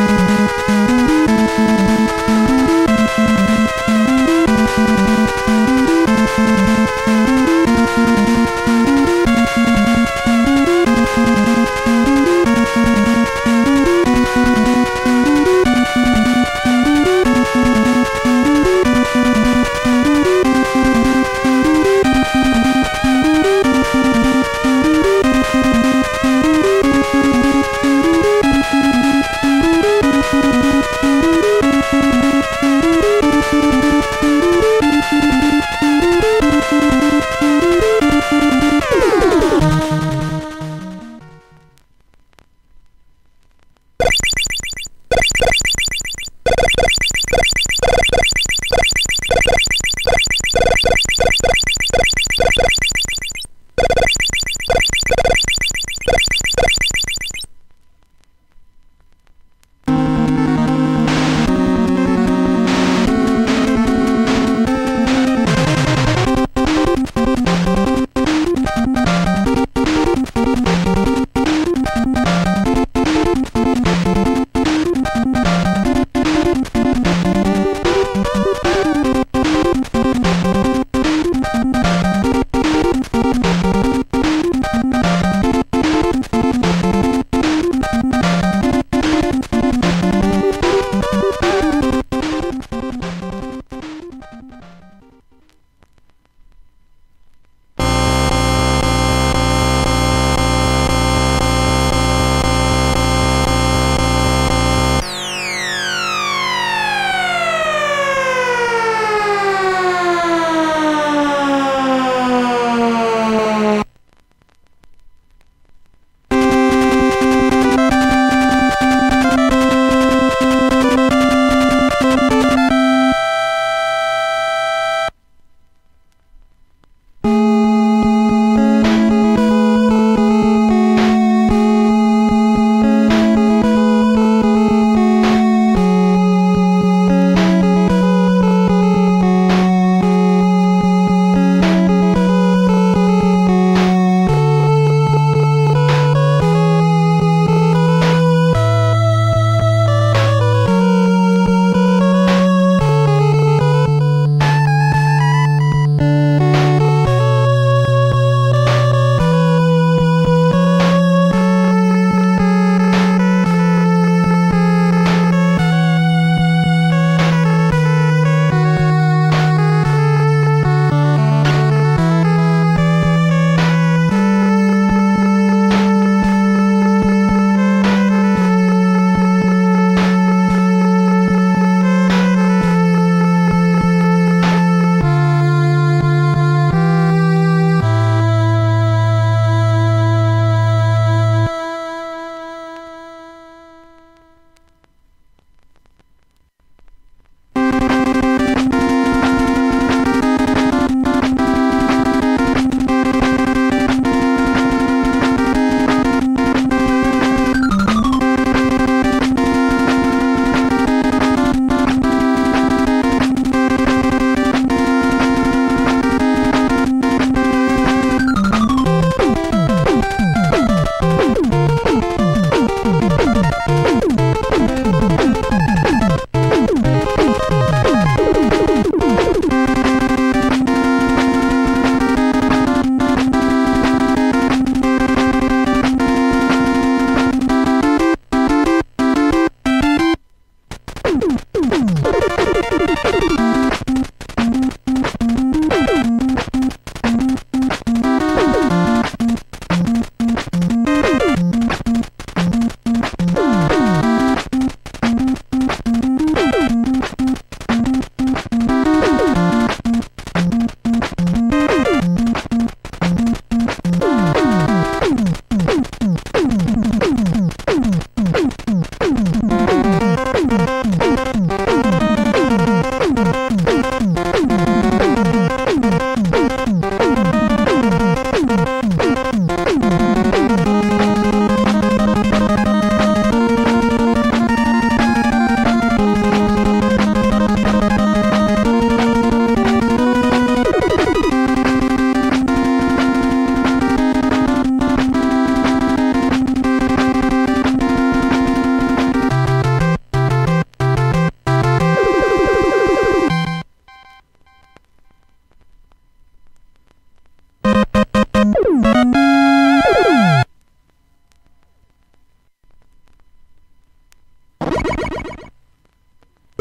Música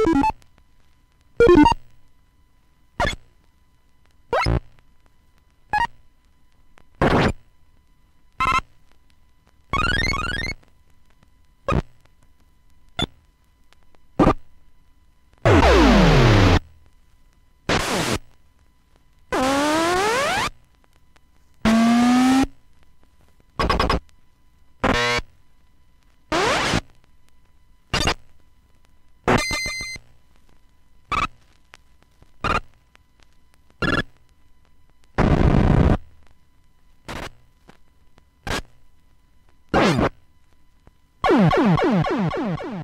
you. Mm-hmm.